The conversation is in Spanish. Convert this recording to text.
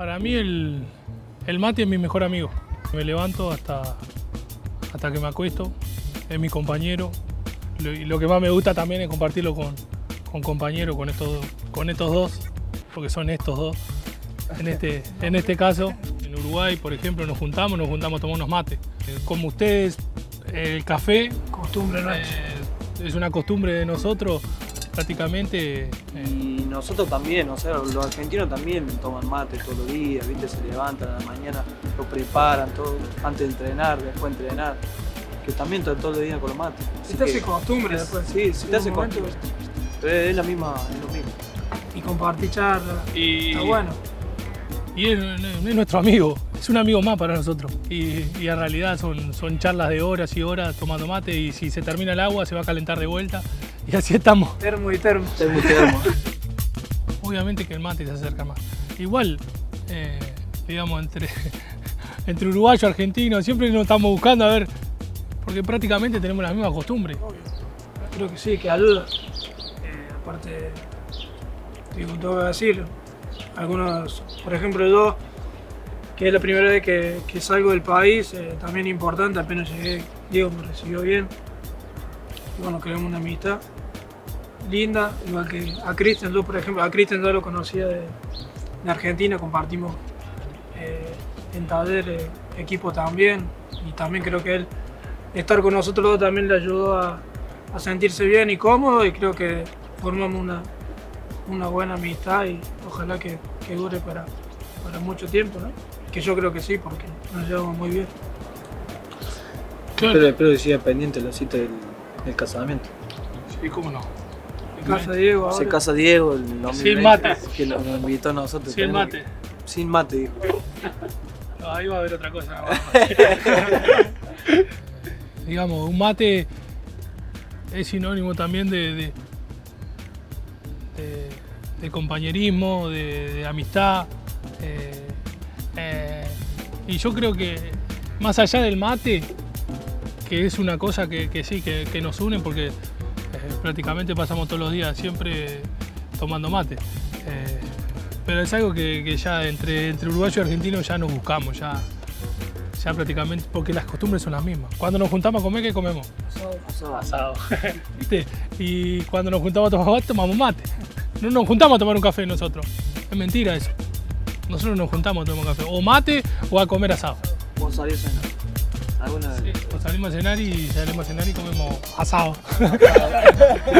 Para mí el, el mate es mi mejor amigo. Me levanto hasta, hasta que me acuesto, es mi compañero. Lo, y lo que más me gusta también es compartirlo con, con compañeros, con estos, con estos dos, porque son estos dos. En este, en este caso, en Uruguay, por ejemplo, nos juntamos, nos juntamos a tomar unos mates. Como ustedes, el café Costumbre nuestra. eh, es una costumbre de nosotros, prácticamente. eh, Y nosotros también, o sea, los argentinos también toman mate todos los días, ¿viste? Se levantan a la mañana, lo preparan todo, antes de entrenar, después de entrenar. Que también están todos los días con los mates. Se te hace costumbre después. Sí, se te hace costumbre. Pero es la misma, es lo mismo. Y compartir charlas. y, Está bueno. Y es, es nuestro amigo, es un amigo más para nosotros. Y, y en realidad son, son charlas de horas y horas tomando mate y si se termina el agua se va a calentar de vuelta y así estamos. Termo y termo. Termo y termo. Obviamente que el mate se acerca más. Igual, eh, digamos, entre, entre uruguayo y argentino, siempre nos estamos buscando a ver, porque prácticamente tenemos las mismas costumbres. Creo que sí, que ayuda. Eh, aparte, digo, tengo que decir, algunos, por ejemplo yo, que es la primera vez que, salgo del país, eh, también importante, apenas llegué, Diego me recibió bien. Bueno, creamos una amistad linda, igual que a Cristian, yo por ejemplo, a Cristian ya lo conocía de, Argentina, compartimos eh, en taller eh, equipo también, y también creo que él, estar con nosotros dos también le ayudó a sentirse bien y cómodo y creo que formamos una, una buena amistad y ojalá que, que dure para, para mucho tiempo, ¿no? Que yo creo que sí, porque nos llevamos muy bien. Espero, espero que siga pendiente la cita del, del casamiento. Sí, cómo no. En casa Diego ahora. Se casa Diego el 2020, Sin mate. que lo- nos invitó a nosotros. Tenemos- mate. Sin mate, dijo. No, ahí va a haber otra cosa. Digamos, un mate es sinónimo también de, de, de- de compañerismo, de, de amistad. eh, eh, y yo creo que más allá del mate, que es una cosa que, que sí, que, que nos une porque eh, prácticamente pasamos todos los días siempre tomando mate. Eh, pero es algo que, que ya entre, entre uruguayo y argentino ya nos buscamos, ya, ya prácticamente, porque las costumbres son las mismas. Cuando nos juntamos a comer, ¿qué comemos? Asado. ¿Viste? Y cuando nos juntamos a tomar mate, tomamos mate. No nos juntamos a tomar un café nosotros. Es mentira eso. Nosotros nos juntamos a tomar un café. O mate o a comer asado. Vos salís a cenar. ¿Alguna vez? O salimos a cenar y salimos a cenar y comemos asado.